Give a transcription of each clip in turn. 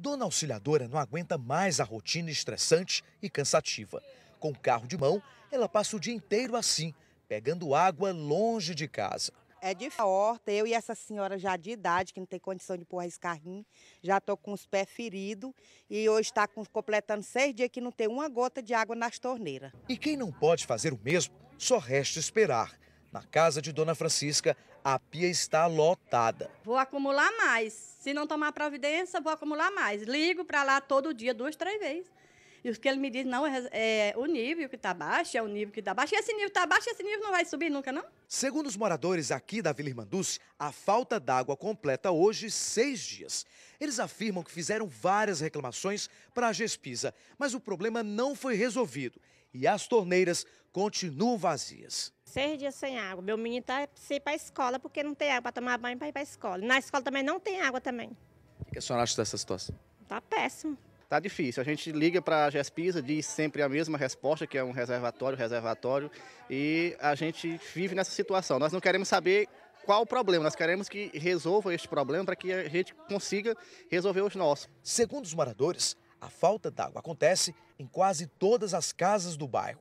Dona Auxiliadora não aguenta mais a rotina estressante e cansativa. Com o carro de mão, ela passa o dia inteiro assim, pegando água longe de casa. É de horta, eu e essa senhora já de idade, que não tem condição de pôr esse carrinho, já estou com os pés feridos e hoje está completando seis dias que não tem uma gota de água nas torneiras. E quem não pode fazer o mesmo, só resta esperar. Na casa de Dona Francisca, a pia está lotada. Vou acumular mais. Se não tomar providência, vou acumular mais. Ligo para lá todo dia, duas, três vezes. E o que ele me diz, não, é, é o nível que está baixo, é o nível que está baixo. E esse nível está baixo, esse nível não vai subir nunca, não? Segundo os moradores aqui da Vila Irmanduce, a falta d'água completa hoje seis dias. Eles afirmam que fizeram várias reclamações para a Gespisa, mas o problema não foi resolvido e as torneiras continuam vazias. Seis dias sem água. Meu menino está ir para a escola porque não tem água para tomar banho para ir para a escola. Na escola também não tem água também. O que a senhora acha dessa situação? Tá péssimo. Tá difícil. A gente liga para a Gespisa, diz sempre a mesma resposta, que é um reservatório, reservatório, e a gente vive nessa situação. Nós não queremos saber qual o problema, nós queremos que resolva este problema para que a gente consiga resolver os nossos. Segundo os moradores, a falta d'água acontece em quase todas as casas do bairro.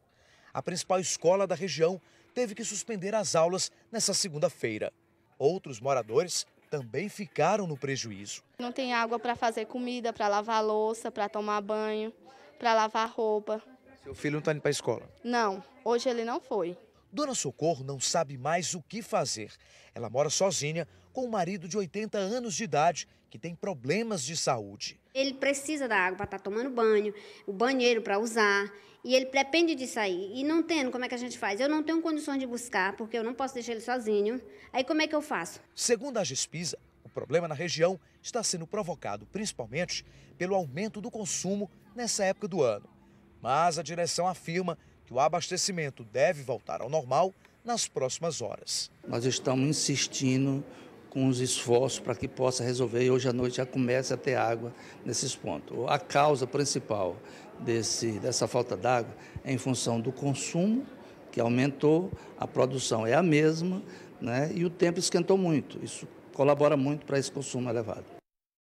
A principal escola da região teve que suspender as aulas nessa segunda-feira. Outros moradores também ficaram no prejuízo. Não tem água para fazer comida, para lavar louça, para tomar banho, para lavar roupa. Seu filho não está indo para a escola? Não, hoje ele não foi. Dona Socorro não sabe mais o que fazer. Ela mora sozinha com um marido de 80 anos de idade que tem problemas de saúde. Ele precisa da água para estar tá tomando banho, o banheiro para usar, e ele depende de sair. E não tendo, como é que a gente faz? Eu não tenho condições de buscar, porque eu não posso deixar ele sozinho. Aí como é que eu faço? Segundo a Gespisa, o problema na região está sendo provocado principalmente pelo aumento do consumo nessa época do ano. Mas a direção afirma que o abastecimento deve voltar ao normal nas próximas horas. Nós estamos insistindo com os esforços para que possa resolver e hoje à noite já comece a ter água nesses pontos. A causa principal desse, dessa falta d'água é em função do consumo, que aumentou, a produção é a mesma, né, e o tempo esquentou muito. Isso colabora muito para esse consumo elevado.